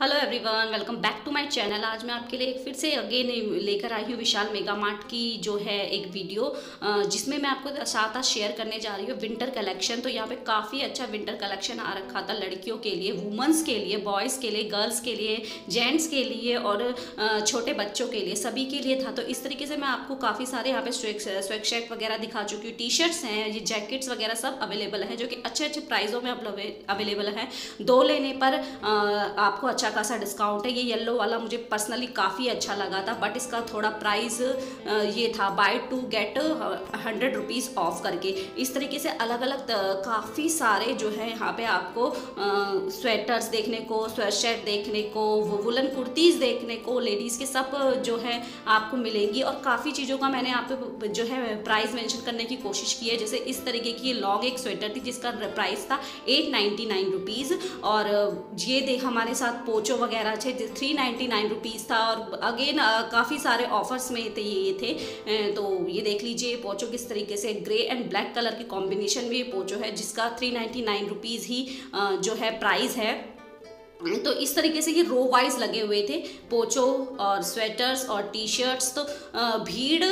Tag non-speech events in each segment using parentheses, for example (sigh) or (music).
Hello everyone welcome back to my channel आज मैं आपके लिए एक फिर से अगेन लेकर आई हूँ विशाल मेगा मार्ट की जो है एक वीडियो जिसमें मैं आपको साथ साथ शेयर करने जा रही हूँ विंटर कलेक्शन तो यहाँ पे काफ़ी अच्छा विंटर कलेक्शन आ रखा था लड़कियों के लिए वुमेंस के लिए बॉयज़ के लिए गर्ल्स के लिए जेंट्स के लिए और छोटे बच्चों के लिए, सभी के लिए था. तो इस तरीके से मैं आपको काफ़ी सारे यहाँ पे स्वेक शर्ट वगैरह दिखा चुकी हूँ. टी शर्ट्स हैं, ये जैकेट्स वगैरह सब अवेलेबल हैं, जो कि अच्छे अच्छे प्राइज़ों में अवेलेबल हैं. दो लेने पर आपको अच्छा अच्छा खासा डिस्काउंट है। ये येलो वाला मुझे पर्सनली काफ़ी अच्छा लगा था बट इसका थोड़ा प्राइस ये था buy two get hundred rupees off करके। इस तरीके से अलग अलग काफ़ी सारे जो है यहाँ पे आपको स्वेटर्स देखने को स्वेट देखने को वुलन कुर्तीज़ देखने को लेडीज़ के सब जो है आपको मिलेंगी। और काफ़ी चीज़ों का मैंने आप जो है प्राइस मेंशन करने की कोशिश की है। जैसे इस तरीके की लॉन्ग एक स्वेटर थी जिसका प्राइस था एट नाइन्टी और ये देख हमारे साथ पोचो वगैरह थे थ्री नाइन्टी नाइन रुपीज़ था और अगेन काफ़ी सारे ऑफर्स में थे, ये थे। तो ये देख लीजिए, पोचो किस तरीके से ग्रे एंड ब्लैक कलर के कॉम्बिनेशन में ये पोचो है, जिसका थ्री नाइन्टी नाइन रुपीज़ ही जो है, प्राइस है। तो इस तरीके से ये रो वाइज लगे हुए थे पोचो और स्वेटर्स और टी शर्ट्स तो भीड़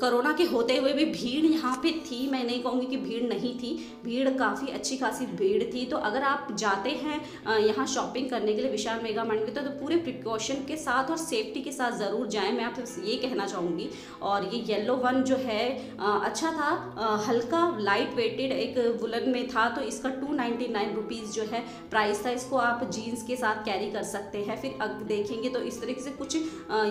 कोरोना के होते हुए भी भीड़ यहाँ पे थी मैं नहीं कहूँगी कि भीड़ नहीं थी भीड़ काफ़ी अच्छी खासी भीड़ थी तो अगर आप जाते हैं यहाँ शॉपिंग करने के लिए विशाल मेगा मंडी तो, तो पूरे प्रिकॉशन के साथ और सेफ्टी के साथ ज़रूर जाएँ मैं आपसे ये कहना चाहूँगी। और ये येल्लो वन जो है अच्छा था हल्का लाइट वेटेड एक वुलन में था तो इसका टू नाइन्टी जो है प्राइस था इसको आप जीन्स जीन्स के साथ कैरी कर सकते हैं। फिर अग, देखेंगे तो इस तरीके से कुछ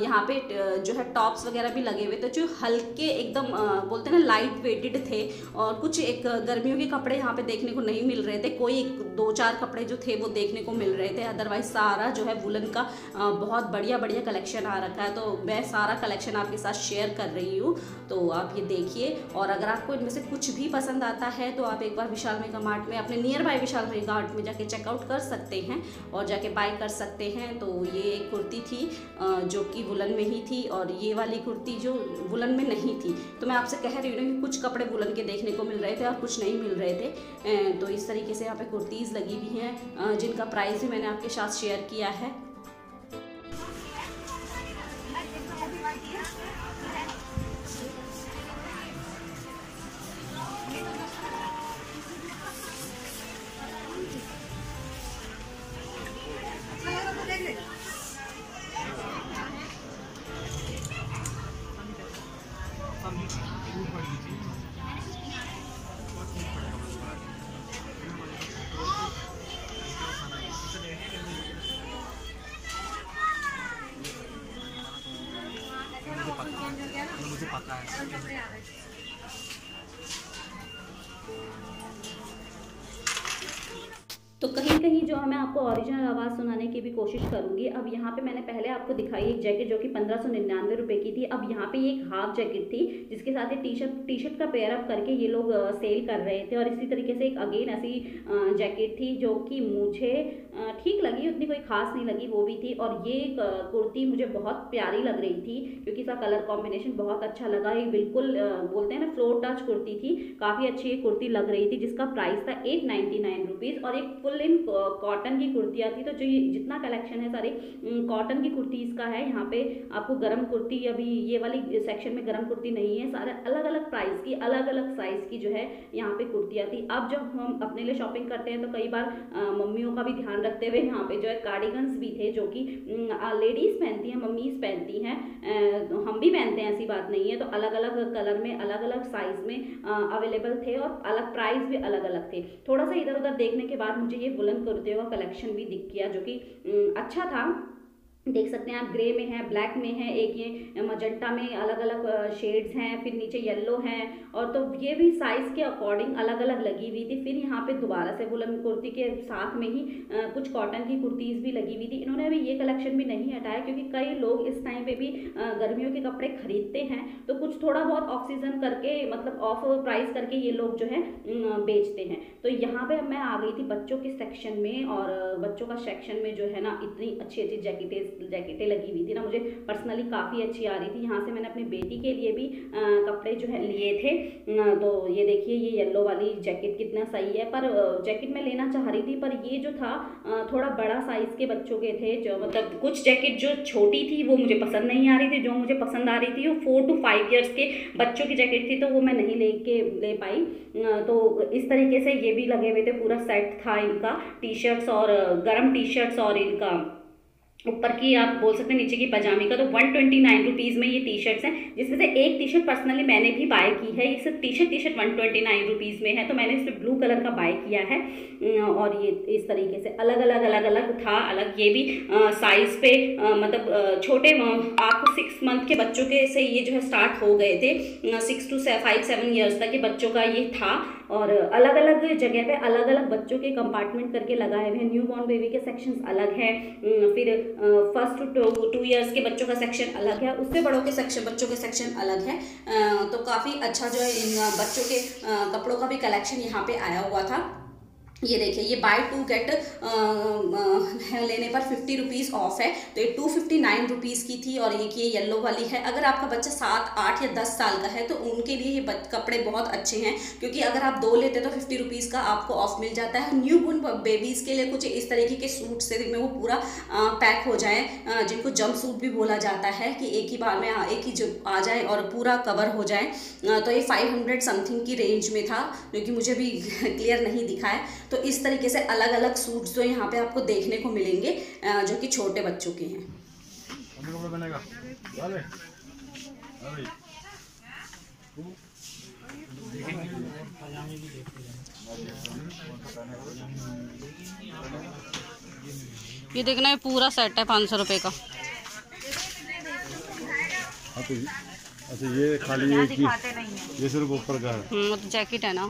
यहाँ पे जो है टॉप्स वगैरह भी लगे हुए थे, जो हल्के एकदम बोलते हैं ना लाइट वेटेड थे और कुछ एक गर्मियों के कपड़े यहाँ पे देखने को नहीं मिल रहे थे। कोई एक दो चार कपड़े जो थे वो देखने को मिल रहे थे। अदरवाइज़ सारा जो है वुलन का बहुत बढ़िया बढ़िया कलेक्शन आ रखा है। तो मैं सारा कलेक्शन आपके साथ शेयर कर रही हूँ। तो आप ये देखिए और अगर आपको इनमें से कुछ भी पसंद आता है तो आप एक बार विशाल मेगा मार्ट में, अपने nearby Vishal mega mart में जाके चेकआउट कर सकते हैं। और जाके बाय कर सकते हैं। तो ये एक कुर्ती थी जो कि वुलन में ही थी और ये वाली कुर्ती जो वुलन में नहीं थी। तो मैं आपसे कह रही हूँ कि कुछ कपड़े बुलंद के देखने को मिल रहे थे और कुछ नहीं मिल रहे थे। तो इस तरीके से यहाँ पे कुर्तीज़ लगी हुई हैं जिनका प्राइस भी मैंने आपके साथ शेयर किया है। 还有他们俩的 कहीं कहीं जो है मैं आपको ओरिजिनल आवाज़ सुनाने की भी कोशिश करूँगी। अब यहाँ पे मैंने पहले आपको दिखाई एक जैकेट जो कि पंद्रह सौ निन्यानवे रुपये की थी। अब यहाँ पे एक हाफ़ जैकेट थी, जिसके साथ ही टी शर्ट टी शर्ट का पेयर अप करके ये लोग सेल कर रहे थे। और इसी तरीके से एक अगेन ऐसी जैकेट थी जो कि मुझे ठीक लगी, उतनी कोई खास नहीं लगी, वो भी थी। और ये कुर्ती मुझे बहुत प्यारी लग रही थी, क्योंकि इसका कलर कॉम्बिनेशन बहुत अच्छा लगा। ये बिल्कुल बोलते हैं ना फ्लोर टच कुर्ती थी। काफ़ी अच्छी ये कुर्ती लग रही थी, जिसका प्राइस था एट नाइन्टी नाइन रुपीज़ और एक फुल इन कॉटन की कुर्ती आती तो जो ये जितना कलेक्शन है सारी कॉटन की कुर्ती इसका है, यहाँ पे आपको गर्म कुर्ती अभी ये वाली सेक्शन में गर्म कुर्ती नहीं है, सारे अलग अलग प्राइस की अलग अलग साइज़ की जो है यहाँ पे कुर्ती आती अब जब हम अपने लिए शॉपिंग करते हैं तो कई बार मम्मियों का भी ध्यान रखते हुए यहाँ पे जो है कार्डिगन्स भी थे जो कि लेडीज़ पहनती हैं मम्मीज़ पहनती हैं हम भी पहनते हैं, ऐसी बात नहीं है तो अलग अलग कलर में अलग अलग साइज़ में अवेलेबल थे और अलग प्राइस भी अलग अलग थे। थोड़ा सा इधर उधर देखने के बाद मुझे ये बुलंद कुर्तियों का कलेक्शन भी दिख गया जो कि अच्छा था। देख सकते हैं आप, ग्रे में है, ब्लैक में है, एक ये मजंटा में अलग अलग शेड्स हैं, फिर नीचे येलो हैं, और तो ये भी साइज़ के अकॉर्डिंग अलग अलग लगी हुई थी। फिर यहाँ पे दोबारा से बुलंद कुर्ती के साथ में ही कुछ कॉटन की कुर्तीज़ भी लगी हुई थी। इन्होंने अभी ये कलेक्शन भी नहीं हटाया, क्योंकि कई लोग इस टाइम पर भी गर्मियों के कपड़े खरीदते हैं तो कुछ थोड़ा बहुत ऑक्सीजन करके मतलब ऑफ़ प्राइस करके ये लोग जो है बेचते हैं। तो यहाँ पर मैं आ गई थी बच्चों के सेक्शन में, और बच्चों का सेक्शन में जो है ना, इतनी अच्छी अच्छी जैकेटें जैकेटें लगी हुई थी ना, मुझे पर्सनली काफ़ी अच्छी आ रही थी। यहाँ से मैंने अपनी बेटी के लिए भी कपड़े जो है लिए थे। तो ये देखिए, ये येलो वाली जैकेट कितना सही है। पर जैकेट मैं लेना चाह रही थी, पर ये जो था थोड़ा बड़ा साइज़ के बच्चों के थे, जो मतलब कुछ जैकेट जो छोटी थी, वो मुझे पसंद नहीं आ रही थी। जो मुझे पसंद आ रही थी, वो फोर टू फाइव ईयर्स के बच्चों की जैकेट थी तो वो मैं नहीं ले के ले पाई। तो इस तरीके से ये भी लगे हुए थे, पूरा सेट था इनका टी शर्ट्स और गर्म टी शर्ट्स और इनका। ऊपर की आप बोल सकते हैं नीचे की पजामी का तो वन ट्वेंटी नाइन रुपीज़ में ये टी शर्ट्स हैं जिसमें से एक टी शर्ट पर्सनली मैंने भी बाय की है। ये सिर्फ़ T shirt T shirt one twenty nine rupees में है तो मैंने इसमें ब्लू कलर का बाय किया है। और ये इस तरीके से अलग अलग अलग अलग था अलग ये भी साइज़ पे आ, मतलब छोटे आपको सिक्स मंथ के बच्चों के से ये जो है स्टार्ट हो गए थे six to five seven years तक के बच्चों का ये था। और अलग अलग जगह पे अलग अलग बच्चों के कंपार्टमेंट करके लगाए हुए हैं। न्यू बॉर्न बेबी के सेक्शंस अलग हैं। फिर फ़र्स्ट टू टू ईयर्स के बच्चों का सेक्शन अलग है, उससे बड़ों के सेक्शन बच्चों के सेक्शन अलग है। तो काफ़ी अच्छा जो है इन बच्चों के कपड़ों का भी कलेक्शन यहाँ पर आया हुआ था। ये देखिए, ये बाय टू गेट लेने पर फिफ्टी रुपीज़ ऑफ़ है। तो ये टू फिफ्टी नाइन रुपीज़ की थी और एक ये येलो वाली है। अगर आपका बच्चा सात, आठ या दस साल का है तो उनके लिए ये कपड़े बहुत अच्छे हैं। क्योंकि अगर आप दो लेते तो फिफ्टी रुपीज़ का आपको ऑफ़ मिल जाता है। न्यू बुन बेबीज़ के लिए कुछ इस तरीके के सूट से में वो पूरा पैक हो जाए। जिनको जंप सूट भी बोला जाता है कि एक ही बार में एक ही आ जाए और पूरा कवर हो जाए। तो ये फाइव हंड्रेड समथिंग की रेंज में था, जो कि मुझे भी (laughs) क्लियर नहीं दिखा है। तो इस तरीके से अलग अलग सूट्स जो यहाँ पे आपको देखने को मिलेंगे जो कि छोटे बच्चों के हैं। ये देखना है पूरा सेट है पाँच सौ रुपये का। हाँ तो अच्छा ये खाली ये सिर्फ़ ऊपर का है। हम्म, तो जैकेट है ना।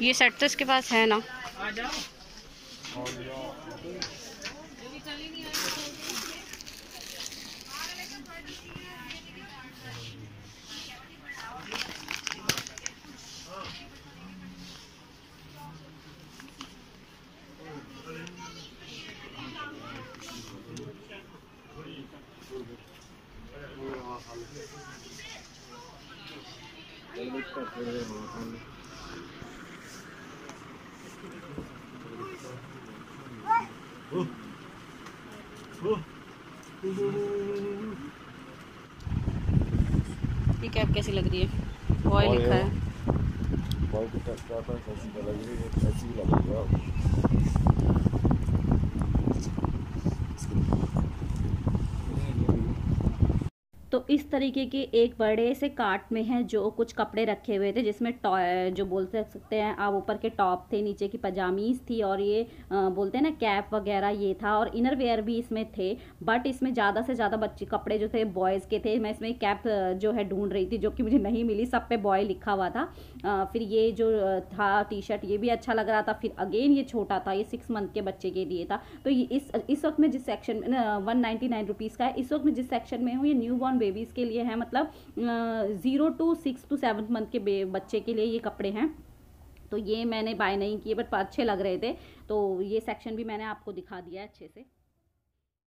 ये सेट तो इसके पास है ना। ये कैप कैसी लग रही है? बॉय लिखा है। बॉय की कैप कैसी लग रही है ऐसी लग रही है। इस तरीके के एक बड़े से कार्ट में है जो कुछ कपड़े रखे हुए थे जिसमें जो बोल सकते हैं आप ऊपर के टॉप थे नीचे की पजामीज थी और ये आ, बोलते हैं ना कैप वगैरह ये था और इनर वेयर भी इसमें थे बट इसमें ज़्यादा से ज़्यादा बच्चे कपड़े जो थे बॉयज़ के थे। मैं इसमें कैप जो है ढूंढ रही थी जो कि मुझे नहीं मिली सब पे बॉय लिखा हुआ था। आ, फिर ये जो था टी शर्ट ये भी अच्छा लग रहा था। फिर अगेन ये छोटा था ये सिक्स मंथ के बच्चे के लिए था। तो ये इस इस वक्त में जिस सेक्शन में वन नाइन्टी नाइन रुपीज़ का है इस वक्त में जिस सेक्शन में हूँ ये न्यू बॉर्न बेबीज़ के लिए है मतलब zero to six to seventh month के बच्चे के लिए ये कपड़े हैं। तो ये मैंने बाय नहीं किए बट अच्छे लग रहे थे। तो ये सेक्शन भी मैंने आपको दिखा दिया है अच्छे से।